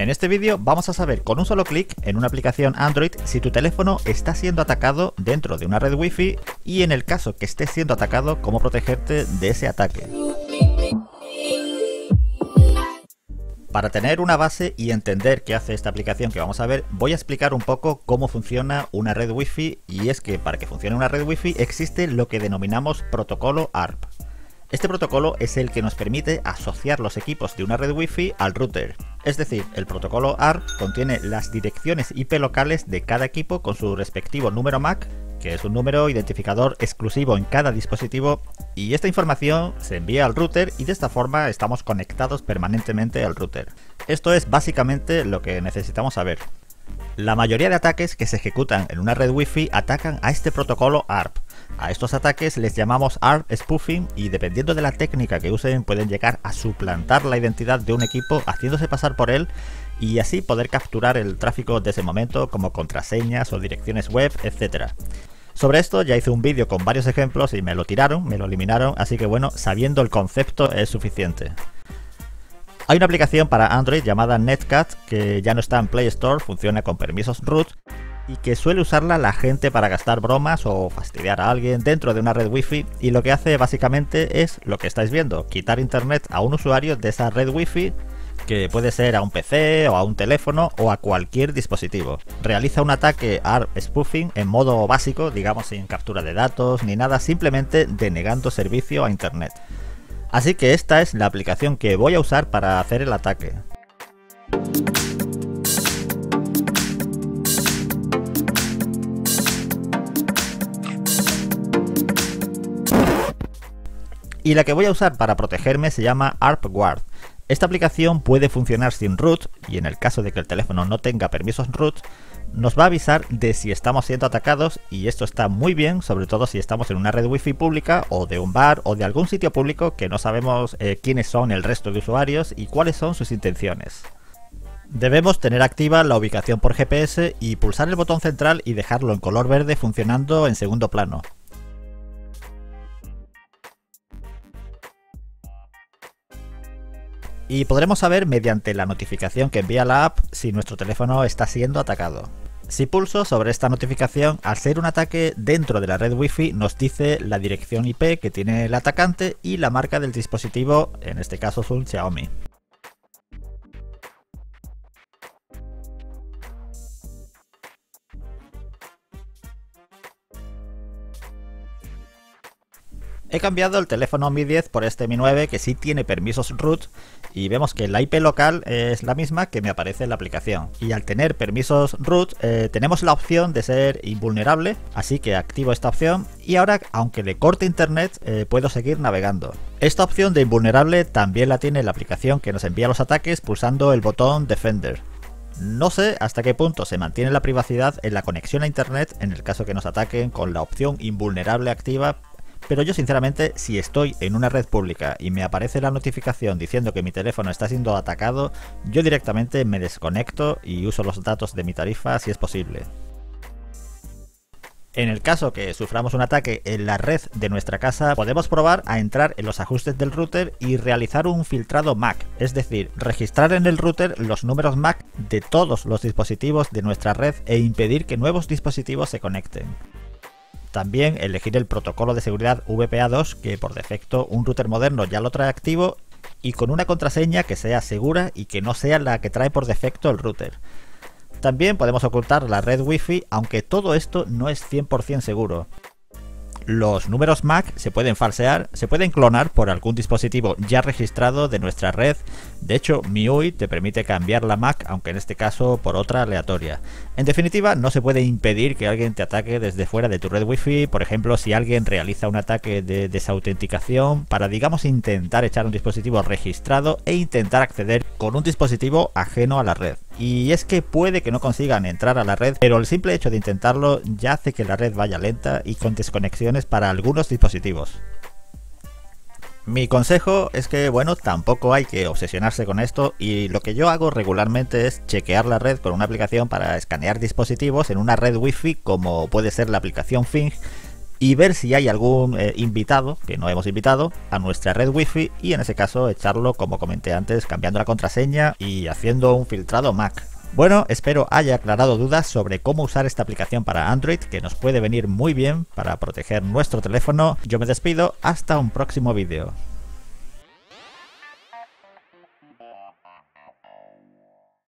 En este vídeo vamos a saber con un solo clic en una aplicación Android si tu teléfono está siendo atacado dentro de una red Wi-Fi y en el caso que esté siendo atacado cómo protegerte de ese ataque. Para tener una base y entender qué hace esta aplicación que vamos a ver, voy a explicar un poco cómo funciona una red Wi-Fi y es que para que funcione una red Wi-Fi existe lo que denominamos protocolo ARP. Este protocolo es el que nos permite asociar los equipos de una red Wi-Fi al router. Es decir, el protocolo ARP contiene las direcciones IP locales de cada equipo con su respectivo número MAC que es un número identificador exclusivo en cada dispositivo y esta información se envía al router y de esta forma estamos conectados permanentemente al router. Esto es básicamente lo que necesitamos saber. La mayoría de ataques que se ejecutan en una red Wi-Fi atacan a este protocolo ARP. A estos ataques les llamamos ARP spoofing y dependiendo de la técnica que usen pueden llegar a suplantar la identidad de un equipo haciéndose pasar por él y así poder capturar el tráfico de ese momento como contraseñas o direcciones web, etc. Sobre esto ya hice un vídeo con varios ejemplos y me lo tiraron, me lo eliminaron, así que bueno, sabiendo el concepto es suficiente. Hay una aplicación para Android llamada Netcat que ya no está en Play Store, funciona con permisos root y que suele usarla la gente para gastar bromas o fastidiar a alguien dentro de una red wifi y lo que hace básicamente es lo que estáis viendo, quitar internet a un usuario de esa red wifi que puede ser a un PC o a un teléfono o a cualquier dispositivo. Realiza un ataque ARP spoofing en modo básico, digamos sin captura de datos ni nada, simplemente denegando servicio a Internet. Así que esta es la aplicación que voy a usar para hacer el ataque. Y la que voy a usar para protegerme se llama ARPGuard. Esta aplicación puede funcionar sin root y en el caso de que el teléfono no tenga permisos root, nos va a avisar de si estamos siendo atacados y esto está muy bien, sobre todo si estamos en una red wifi pública o de un bar o de algún sitio público que no sabemos eh, quiénes son el resto de usuarios y cuáles son sus intenciones. Debemos tener activa la ubicación por GPS y pulsar el botón central y dejarlo en color verde funcionando en segundo plano. Y podremos saber mediante la notificación que envía la app si nuestro teléfono está siendo atacado. Si pulso sobre esta notificación, al ser un ataque dentro de la red Wi-Fi nos dice la dirección IP que tiene el atacante y la marca del dispositivo, en este caso es un Xiaomi. He cambiado el teléfono Mi 10 por este Mi 9 que sí tiene permisos root y vemos que la IP local es la misma que me aparece en la aplicación. Y al tener permisos root eh, tenemos la opción de ser invulnerable, así que activo esta opción y ahora aunque le corte internet eh, puedo seguir navegando. Esta opción de invulnerable también la tiene la aplicación que nos envía los ataques pulsando el botón Defender. No sé hasta qué punto se mantiene la privacidad en la conexión a internet en el caso que nos ataquen con la opción invulnerable activa pero yo sinceramente, si estoy en una red pública y me aparece la notificación diciendo que mi teléfono está siendo atacado, yo directamente me desconecto y uso los datos de mi tarifa si es posible. En el caso que suframos un ataque en la red de nuestra casa, podemos probar a entrar en los ajustes del router y realizar un filtrado MAC, es decir, registrar en el router los números MAC de todos los dispositivos de nuestra red e impedir que nuevos dispositivos se conecten. También elegir el protocolo de seguridad VPA2 que por defecto un router moderno ya lo trae activo y con una contraseña que sea segura y que no sea la que trae por defecto el router. También podemos ocultar la red Wi-Fi aunque todo esto no es 100% seguro. Los números MAC se pueden falsear, se pueden clonar por algún dispositivo ya registrado de nuestra red. De hecho, MIUI te permite cambiar la MAC, aunque en este caso por otra aleatoria. En definitiva, no se puede impedir que alguien te ataque desde fuera de tu red Wi-Fi, por ejemplo, si alguien realiza un ataque de desautenticación para, digamos, intentar echar un dispositivo registrado e intentar acceder con un dispositivo ajeno a la red. Y es que puede que no consigan entrar a la red, pero el simple hecho de intentarlo ya hace que la red vaya lenta y con desconexiones para algunos dispositivos. Mi consejo es que, bueno, tampoco hay que obsesionarse con esto y lo que yo hago regularmente es chequear la red con una aplicación para escanear dispositivos en una red wifi como puede ser la aplicación Fing y ver si hay algún eh, invitado, que no hemos invitado, a nuestra red wifi y en ese caso echarlo, como comenté antes, cambiando la contraseña y haciendo un filtrado Mac. Bueno, espero haya aclarado dudas sobre cómo usar esta aplicación para Android, que nos puede venir muy bien para proteger nuestro teléfono. Yo me despido, hasta un próximo vídeo.